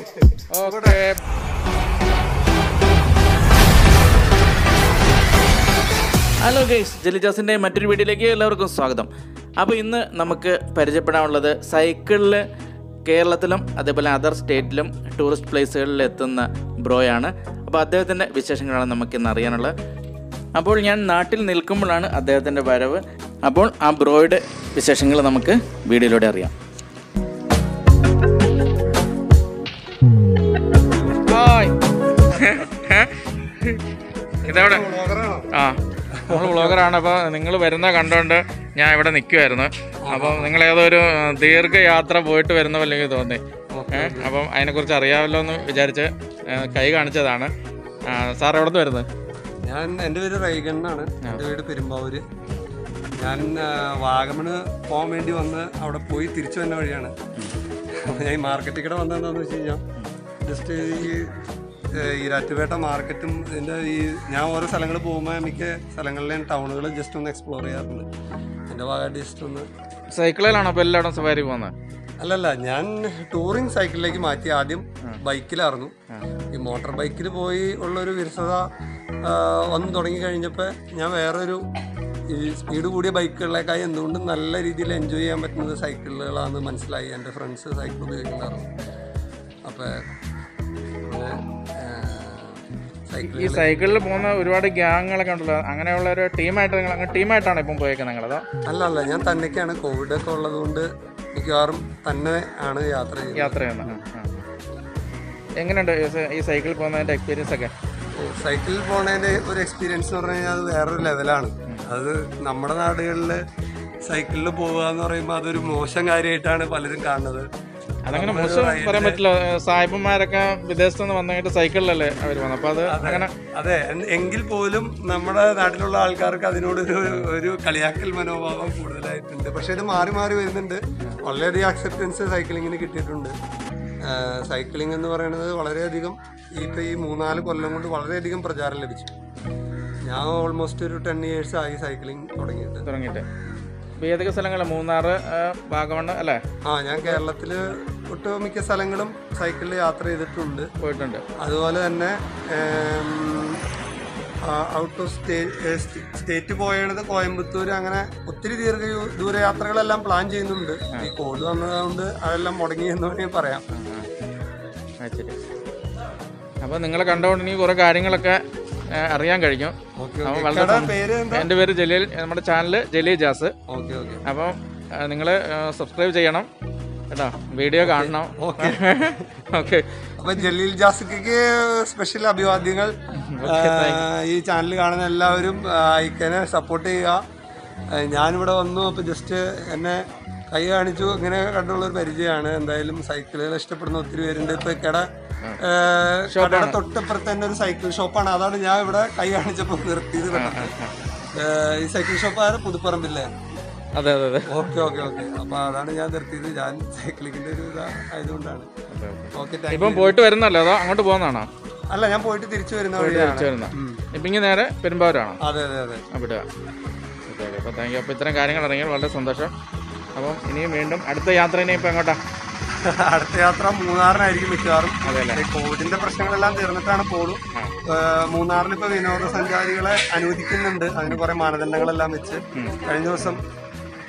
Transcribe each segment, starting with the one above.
Okay. Hello guys ജലിജാസിന്റെ മറ്റൊരു വീഡിയോയിലേക്ക് എല്ലാവർക്കും സ്വാഗതം. അപ്പോൾ ഇന്ന് നമുക്ക് പരിചയപ്പെടാനുള്ളത് സൈക്കിളിൽ കേരളത്തിലും അതേപോലെ അതർ സ്റ്റേറ്റിലും ടൂറിസ്റ്റ് പ്ലേസുകളിൽ എത്തുന്ന ബ്രോയാണ്. അപ്പോൾ അദ്ദേഹത്തിന്റെ വിശേഷങ്ങളാണ് നമുക്കിന്ന് അറിയാനുള്ളത്. അപ്പോൾ ഞാൻ നാട്ടിൽ നിൽക്കുമ്പോഴാണ് അദ്ദേഹത്തിന്റെ വരവ്. അപ്പോൾ ആ ബ്രോയുടെ വിശേഷങ്ങൾ നമുക്ക് വീഡിയോയിലൂടെ അറിയാം. ഇതെവിടെ? ആ. നമ്മൾ വ്ളോഗറാണ് അപ്പോൾ നിങ്ങൾ വരുന്ന കണ്ടുകൊണ്ട് ഞാൻ ഇവിടെ നിൽക്കുമായിരുന്നു അപ്പം നിങ്ങൾ ഏതോ ഒരു ദീർഘയാത്ര പോയിട്ട് വരുന്ന പോലെ എനിക്ക് തോന്നി ഏഹ് അപ്പം അതിനെക്കുറിച്ച് അറിയാമല്ലോ എന്ന് വിചാരിച്ച് കൈ കാണിച്ചതാണ്. സാർ എവിടെ നിന്ന് വരുന്നത്? ഞാൻ എന്റെ പേര് റൈഗൺ എന്നാണ്. എന്റെ വീട് പെരുമ്പാവൂര്. ഞാൻ വാഗമണ് പോകാൻ വേണ്ടി വന്ന് അവിടെ പോയി തിരിച്ചു വന്ന വഴിയാണ്. അപ്പോൾ ഞാൻ ഈ മാർക്കറ്റിൽ കൂടെ വന്നതെന്താണെന്ന് വെച്ച് കഴിഞ്ഞാൽ ജസ്റ്റ് ഈ ഏ, രാറ്റുപേട്ട മാർക്കറ്റും ഇതിന്റെ ഈ ഞാൻ ഓരോ സ്ഥലങ്ങൾ പോകുമ്പോൾ മിക്ക സ്ഥലങ്ങളിലെയും ടൗണുകൾ ജസ്റ്റ് ഒന്ന് എക്സ്പ്ലോർ ചെയ്യാറുണ്ട്. എന്റെ ഭാഗമായിട്ട് ജസ്റ്റ് ഒന്ന് സൈക്കിളിലാണോ അപ്പോൾ എല്ലായിടം സവാരി പോകുന്നത് അല്ലല്ല ഞാൻ ടൂറിങ് സൈക്കിളിലേക്ക് മാറ്റി ആദ്യം ബൈക്കിലായിരുന്നു. ഈ മോട്ടോർ ബൈക്കിൽ പോയി ഉള്ളൊരു വിരസത വന്ന് തുടങ്ങി കഴിഞ്ഞപ്പോൾ ഞാൻ വേറൊരു ഈ സ്പീഡ് കൂടിയ ബൈക്കുകളിലേക്കായി എന്തുകൊണ്ടും നല്ല രീതിയിൽ എൻജോയ് ചെയ്യാൻ പറ്റുന്നത് സൈക്കിളുകളാണെന്ന് മനസ്സിലായി. എന്റെ ഫ്രണ്ട്സ് സൈക്കിൾ ഉപയോഗിക്കുന്നുണ്ടായിരുന്നു അപ്പോൾ ഈ സൈക്കിളിൽ പോകുന്ന ഒരുപാട് ഗ്യാങ്ങുകളൊക്കെ ഉണ്ടല്ലോ. അങ്ങനെയുള്ള ഒരു ടീമായിട്ട് നിങ്ങൾ അങ്ങനെ ടീമായിട്ടാണ് ഇപ്പം പോയേക്കുന്നത് നിങ്ങളതോ? അല്ല അല്ല. ഞാൻ തന്നെയൊക്കെയാണ്. കോവിഡ് ഒക്കെ ഉള്ളതുകൊണ്ട് മിക്കവാറും തന്നെ ആണ് യാത്ര ചെയ്യുന്നത്. യാത്ര ചെയ്യുന്നത്. എങ്ങനെയുണ്ട് ഈ സൈക്കിളിൽ പോകുന്നതിന്റെ എക്സ്പീരിയൻസ് ഒക്കെ? സൈക്കിളിൽ പോണതിന്റെ ഒരു എക്സ്പീരിയൻസ് എന്ന് പറഞ്ഞു കഴിഞ്ഞാൽ അത് വേറൊരു ലെവലാണ് അത് നമ്മുടെ നാടുകളിൽ സൈക്കിളിൽ പോവുക എന്ന് പറയുമ്പോൾ അതൊരു മോശം കാര്യമായിട്ടാണ് പലരും കാണുന്നത്. അതങ്ങനെ മോശം പറയാൻ പറ്റില്ല. സാഹിബന്മാരൊക്കെ വിദേശത്ത് നിന്ന് വന്നിട്ട് സൈക്കിളിലല്ലേ അവർ വന്നത്? അപ്പൊ അത് അങ്ങനെ അതെ. എങ്കിൽ പോലും നമ്മുടെ നാട്ടിലുള്ള ആൾക്കാർക്ക് അതിനോടൊരു ഒരു കളിയാക്കൽ മനോഭാവം കൂടുതലായിട്ടുണ്ട്. പക്ഷെ ഇത് മാറി മാറി വരുന്നുണ്ട്. വളരെയധികം അക്സെപ്റ്റൻസ് സൈക്ലിങ്ങിന് കിട്ടിയിട്ടുണ്ട്. സൈക്ലിംഗ് എന്ന് പറയുന്നത് വളരെയധികം ഇപ്പം ഈ മൂന്നാൽ കൊല്ലം കൊണ്ട് വളരെയധികം പ്രചാരം ലഭിച്ചു. ഞാൻ ഓൾമോസ്റ്റ് ഒരു ടെൻ ഇയേഴ്സ് ആയി സൈക്ലിംഗ് തുടങ്ങിയിട്ട്. തുടങ്ങിയിട്ട്. ഏതൊക്കെ സ്ഥലങ്ങളാണ് മൂന്നാറ് ആ, അല്ലേ? ആ ഞാൻ കേരളത്തിൽ ഒട്ടുമിക്ക സ്ഥലങ്ങളും സൈക്കിളിൽ യാത്ര ചെയ്തിട്ടുണ്ട്. പോയിട്ടുണ്ട്. അതുപോലെ തന്നെ ഔട്ട് ഓഫ് സ്റ്റേ സ്റ്റേറ്റ് പോയത് കോയമ്പത്തൂർ അങ്ങനെ ഒത്തിരി ദീർഘ യു- ദൂരയാത്രകളെല്ലാം പ്ലാൻ ചെയ്യുന്നുണ്ട്. ഈ കോഡ് വന്നതുകൊണ്ട് അതെല്ലാം മുടങ്ങി എന്ന് വേണമെങ്കിൽ പറയാം. ശരി. അപ്പോൾ നിങ്ങളെ കണ്ടുകൊണ്ട് ഇനി കുറേ കാര്യങ്ങളൊക്കെ അറിയാൻ കഴിഞ്ഞു. എന്റെ പേര് ജലീൽ നമ്മുടെ channel Jaleel jazz. Okay okay. അപ്പം നിങ്ങൾ സബ്സ്ക്രൈബ് ചെയ്യണം. കേട്ടോ വീഡിയോ കാണണം. ഓക്കെ അപ്പൊ ജലീൽ ജാസിക്ക് സ്പെഷ്യൽ അഭിവാദ്യങ്ങൾ. ഈ ചാനൽ കാണുന്ന എല്ലാവരും ഐക്കനെ സപ്പോർട്ട് ചെയ്യുക. ഞാനിവിടെ വന്നു അപ്പൊ ജസ്റ്റ് എന്നെ കൈ കാണിച്ചു. ഇങ്ങനെ കണ്ടുള്ള ഒരു പരിചയമാണ്. എന്തായാലും സൈക്കിളുകൾ ഇഷ്ടപ്പെടുന്ന ഒത്തിരി പേരുണ്ട്. ഇപ്പൊ കട കടയുടെ തൊട്ടപ്പുറത്ത് തന്നെ ഒരു സൈക്കിൾ ഷോപ്പാണ്. അതാണ് ഞാൻ ഇവിടെ കൈ കാണിച്ചപ്പോൾ നിർത്തിയത് ഈ സൈക്കിൾ ഷോപ്പ് ഷോപ്പാണ് പുതുപ്പറമ്പില്ലേ അതെ അതെ അതെ. Okay okay okay. അപ്പൊ അതാണ് ഞാൻ നിർത്തിയത്. ഞാൻ സൈക്ലിങ്ങിന്റെ ഒരു ഇതായതുകൊണ്ടാണ് ഓക്കെ ഇപ്പം പോയിട്ട് വരുന്നല്ലോ അതോ അങ്ങോട്ട് പോകുന്നതാണോ? അല്ല ഞാൻ പോയിട്ട് തിരിച്ചു വരുന്ന തിരിച്ചു വരുന്ന. ഇപ്പം ഇങ്ങനെ നേരെ പെരുമ്പാവൂരാണോ? അതെ അതെ അതെ. അവിടെ ഓക്കെ ഓക്കെ. അപ്പോൾ താങ്ക് യു അപ്പോൾ ഇത്തരം കാര്യങ്ങൾ ഇറങ്ങിയാൽ വളരെ സന്തോഷം. അപ്പം ഇനിയും വീണ്ടും അടുത്ത യാത്ര ഇനി ഇപ്പൊ എങ്ങോട്ടാ? അടുത്ത യാത്ര മൂന്നാറിനായിരിക്കും മിക്കവാറും. കോവിഡിന്റെ പ്രശ്നങ്ങളെല്ലാം തീർന്നിട്ടാണ് പോളൂ മൂന്നാറിൽ ഇപ്പൊ വിനോദസഞ്ചാരികളെ അനുവദിക്കുന്നുണ്ട്. അതിന് കുറെ മാനദണ്ഡങ്ങളെല്ലാം വെച്ച്. കഴിഞ്ഞ ദിവസം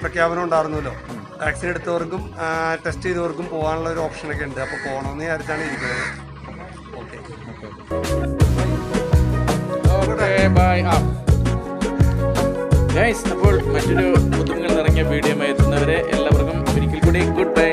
പ്രഖ്യാപനം ഉണ്ടായിരുന്നല്ലോ. വാക്സിൻ എടുത്തവർക്കും ടെസ്റ്റ് ചെയ്തവർക്കും പോകാനുള്ള ഒരു ഓപ്ഷനൊക്കെ ഉണ്ട്. അപ്പോൾ പോകണമെന്ന് വിചാരിച്ചാണ് ഇരിക്കുന്നത്. Okay ah. അപ്പോൾ മറ്റൊരു പുതുമകൾ നിറങ്ങിയ വീഡിയോ എത്തുന്നവരെ എല്ലാവർക്കും ഒരിക്കൽ കൂടി ഗുഡ് ബൈ